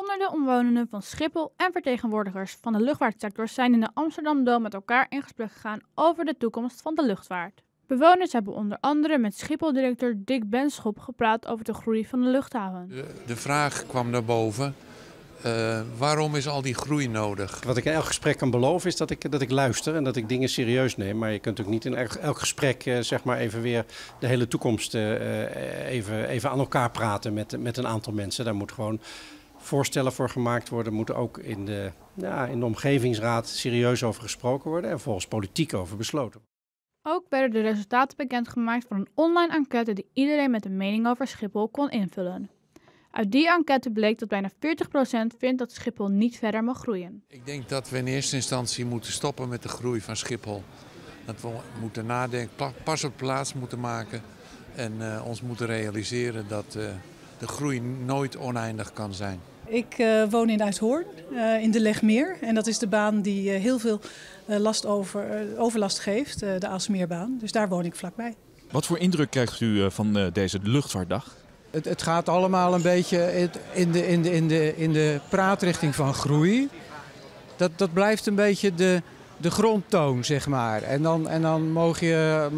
Honderden omwonenden van Schiphol en vertegenwoordigers van de luchtvaartsector zijn in de Amsterdam Dome met elkaar in gesprek gegaan over de toekomst van de luchtvaart. Bewoners hebben onder andere met Schiphol-directeur Dick Benschop gepraat over de groei van de luchthaven. De, vraag kwam naar boven. Uh, waarom is al die groei nodig? Wat ik in elk gesprek kan beloven is dat ik, dat ik luister en dat ik dingen serieus neem. Maar je kunt ook niet in elk, elk gesprek uh, zeg maar even weer de hele toekomst uh, even, even aan elkaar praten met, met een aantal mensen. Daar moet gewoon voorstellen voor gemaakt worden. Moeten ook in de, ja, in de omgevingsraad serieus over gesproken worden en volgens politiek over besloten. Ook werden de resultaten bekendgemaakt van een online enquête die iedereen met een mening over Schiphol kon invullen. Uit die enquête bleek dat bijna 40% vindt dat Schiphol niet verder mag groeien. Ik denk dat we in eerste instantie moeten stoppen met de groei van Schiphol. Dat we moeten nadenken, pas op plaats moeten maken en uh, ons moeten realiseren dat uh, de groei nooit oneindig kan zijn. Ik uh, woon in Uithoorn, uh, in de Legmeer. En dat is de baan die uh, heel veel last over, overlast geeft, de Aalsmeerbaan. Dus daar woon ik vlakbij. Wat voor indruk krijgt u van deze luchtvaartdag? Het, het, gaat allemaal een beetje in de, in de, in de, in de praatrichting van groei. Dat, dat blijft een beetje de, de grondtoon, zeg maar. En dan, en dan mogen, je,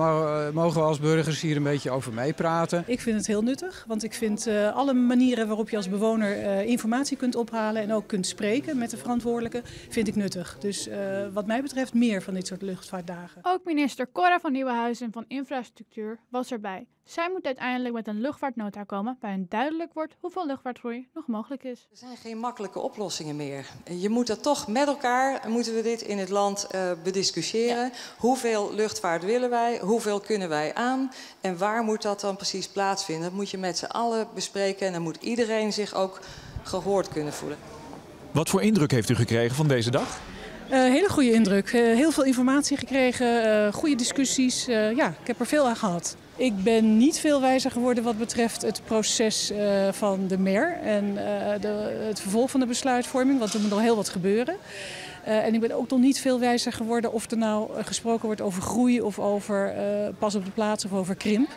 mogen we als burgers hier een beetje over meepraten. Ik vind het heel nuttig, want ik vind uh, alle manieren waarop je als bewoner uh, informatie kunt ophalen en ook kunt spreken met de verantwoordelijke, vind ik nuttig. Dus uh, wat mij betreft meer van dit soort luchtvaartdagen. Ook minister Cora van Nieuwenhuizen van Infrastructuur was erbij. Zij moet uiteindelijk met een luchtvaartnota komen waarin duidelijk wordt hoeveel luchtvaartgroei nog mogelijk is. Er zijn geen makkelijke oplossingen meer. Je moet dat toch met elkaar, moeten we dit in het land uh, bediscussiëren. Ja. Hoeveel luchtvaart willen wij? Hoeveel kunnen wij aan? En waar moet dat dan precies plaatsvinden? Dat moet je met z'n allen bespreken en dan moet iedereen zich ook gehoord kunnen voelen. Wat voor indruk heeft u gekregen van deze dag? Uh, hele goede indruk. Uh, heel veel informatie gekregen, uh, goede discussies. ja, ik heb er veel aan gehad. Ik ben niet veel wijzer geworden wat betreft het proces van de MER en de, het vervolg van de besluitvorming, want er moet nog heel wat gebeuren. en ik ben ook nog niet veel wijzer geworden of er nou gesproken wordt over groei of over pas op de plaats of over krimp.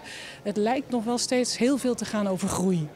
Het lijkt nog wel steeds heel veel te gaan over groei.